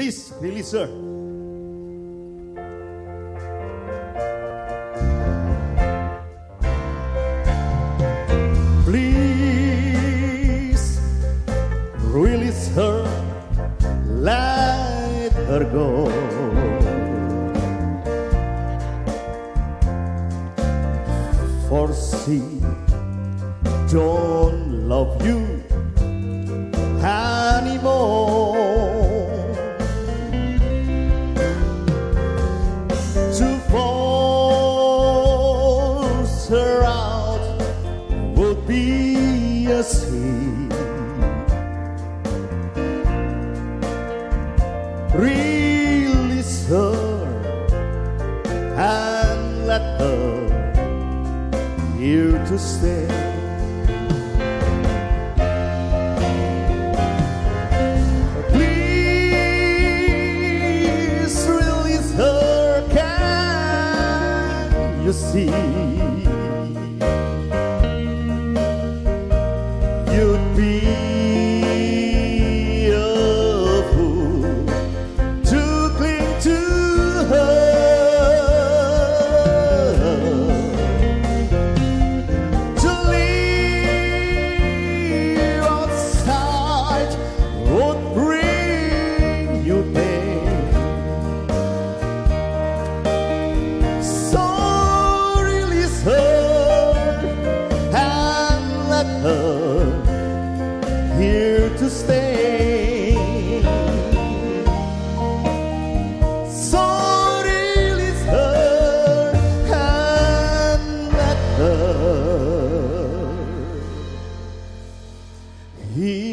Please release her. Please release her, let her go. For she don't love you Release her and let her here to stay. Please release her, can you see? be a fool to cling to her. To leave bring you pain. So release her and let her. He